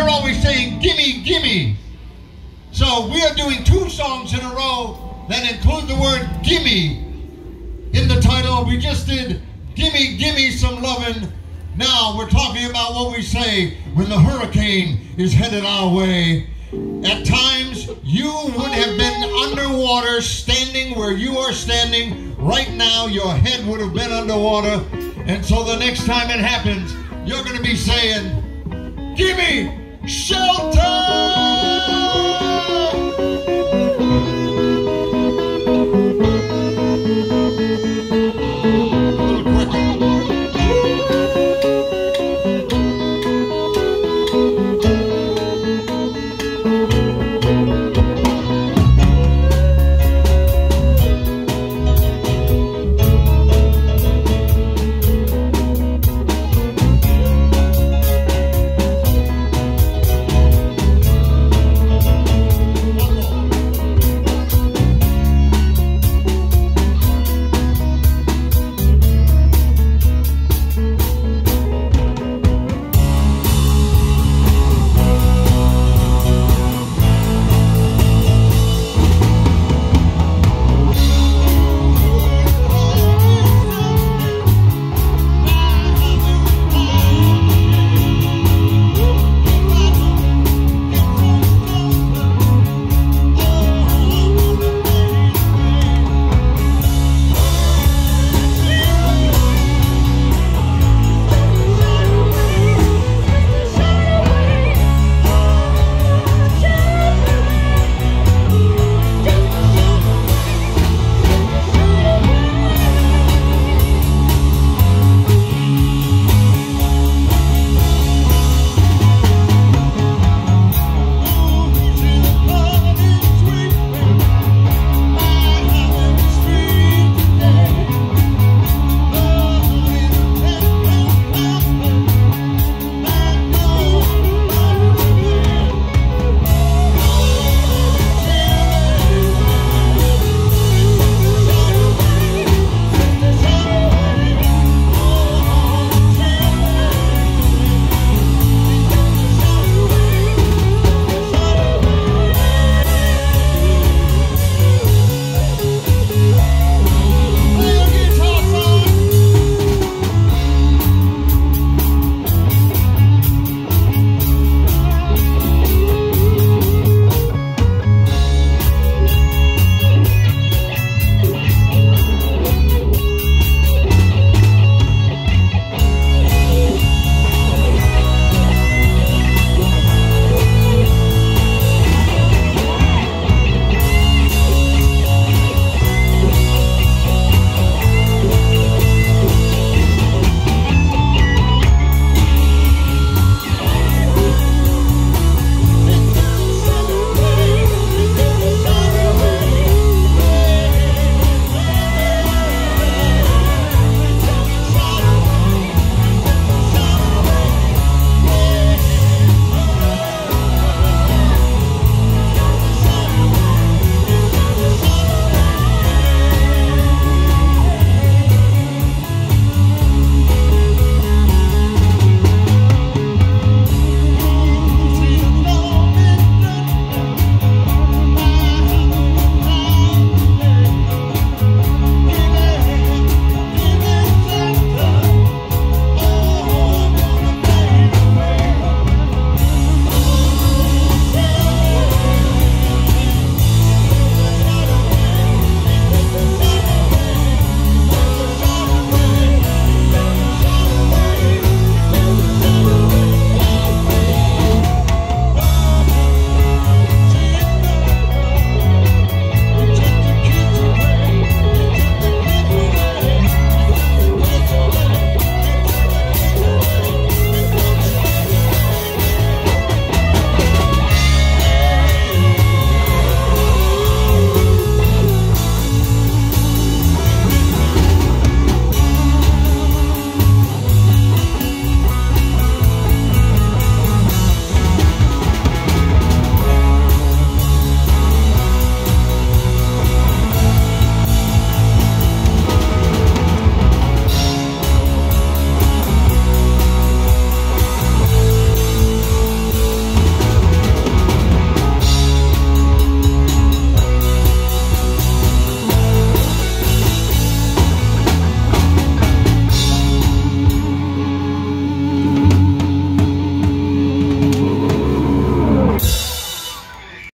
they're always saying, gimme, gimme. So we are doing two songs in a row that include the word gimme in the title. We just did Gimme, Gimme Some Lovin'. Now we're talking about what we say when the hurricane is headed our way. At times, you would have been underwater, standing where you are standing. Right now, your head would have been underwater. And so the next time it happens, you're going to be saying, Gimme shelter!